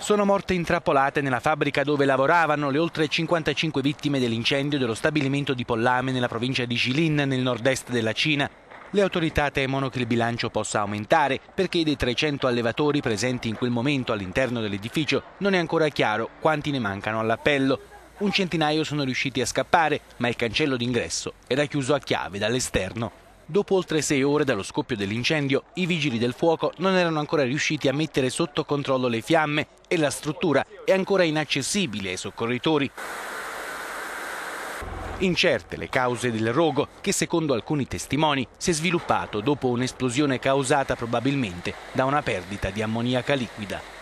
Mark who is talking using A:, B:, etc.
A: Sono morte intrappolate nella fabbrica dove lavoravano le oltre 55 vittime dell'incendio dello stabilimento di Pollame nella provincia di Jilin nel nord-est della Cina. Le autorità temono che il bilancio possa aumentare perché dei 300 allevatori presenti in quel momento all'interno dell'edificio non è ancora chiaro quanti ne mancano all'appello. Un centinaio sono riusciti a scappare, ma il cancello d'ingresso era chiuso a chiave dall'esterno. Dopo oltre sei ore dallo scoppio dell'incendio, i vigili del fuoco non erano ancora riusciti a mettere sotto controllo le fiamme e la struttura è ancora inaccessibile ai soccorritori. Incerte le cause del rogo che secondo alcuni testimoni si è sviluppato dopo un'esplosione causata probabilmente da una perdita di ammoniaca liquida.